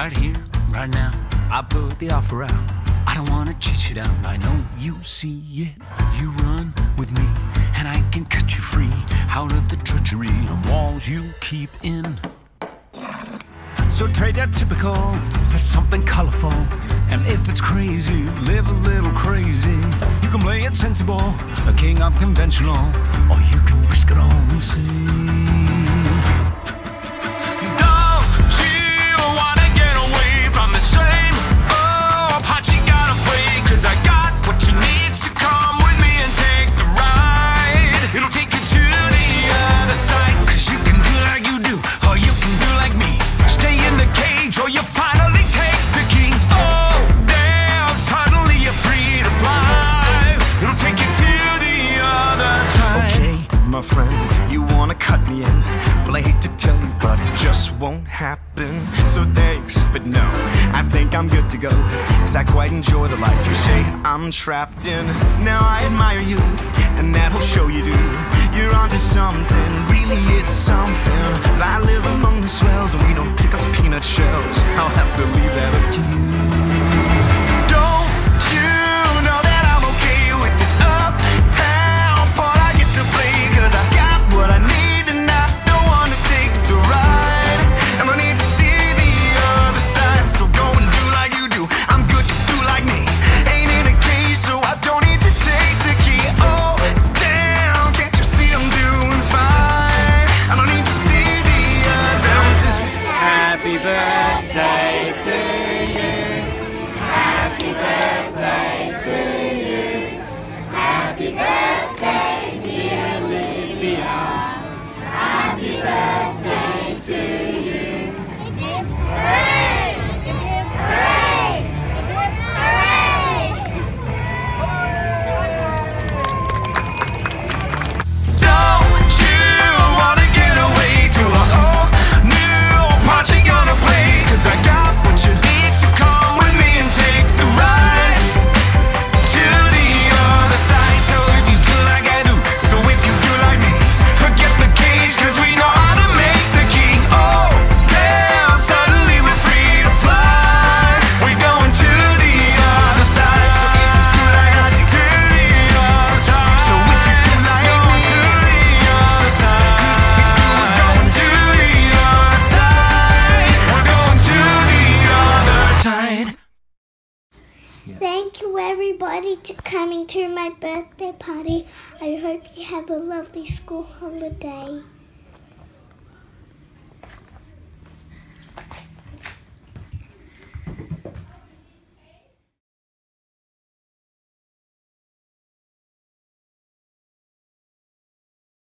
right here, right now. I put the offer out. I don't wanna chase you down. I know you see it. You run with me, and I can cut you free out of the treachery and walls you keep in. So trade that typical for something colorful. And if it's crazy, live a little crazy. You can play it sensible, a king of conventional, or you can risk it all and see. My friend, you wanna cut me in. Well, I hate to tell you, but it just won't happen. So thanks, but no, I think I'm good to go. Cause I quite enjoy the life you say I'm trapped in. Now I admire you, and that'll show you do. You're onto something, really it's something. I live among the swells, and we don't pick up peanut shells. I'll have to leave that up to you. Birthday Thank you everybody to coming to my birthday party. I hope you have a lovely school holiday.